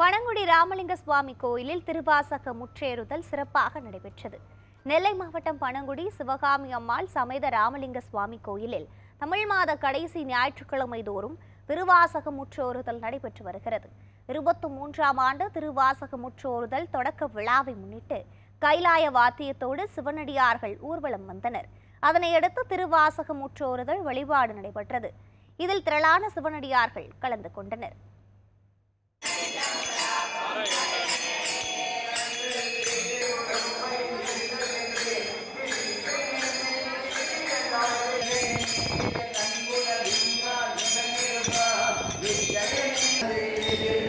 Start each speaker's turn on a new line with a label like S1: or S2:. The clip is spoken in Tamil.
S1: பனங்குடி ராமலிங்க சுவாமி கோயிலில் திருவாசக முற்றேறுதல் சிறப்பாக நடைபெற்றது. நெல்லை மாவட்டம் பனங்குடி சிவகாமி அம்மாள் சமேத ராமலிங்க சுவாமி கோயிலில் தமிழ் மாத கடைசி ஞாயிற்றுக்கிழமை தோறும் திருவாசக முற்றோறுதல் நடைபெற்று வருகிறது. இருபத்தி மூன்றாம் ஆண்டு திருவாசக முற்றோறுதல் தொடக்க விழாவை முன்னிட்டு கைலாய வாத்தியத்தோடு சிவனடியார்கள் ஊர்வலம் வந்தனர். அதனையடுத்து திருவாசக முற்றோறுதல் வழிபாடு நடைபெற்றது. இதில் திரளான சிவனடியார்கள் கலந்து கொண்டனர். Thank you.